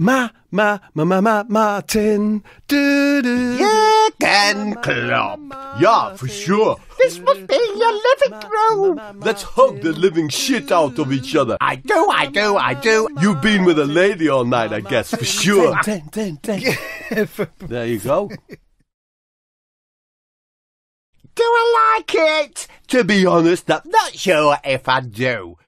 Ma, ma, ma, ma, ma, Martin. Du, du. Jürgen Klopp. Yeah, for sure. This must be your living room. Let's hug the living shit out of each other. I do, I do, I do. You've been with a lady all night, I guess, for sure. Ten, ten, ten. There you go. Do I like it? To be honest, I'm Not sure if I do.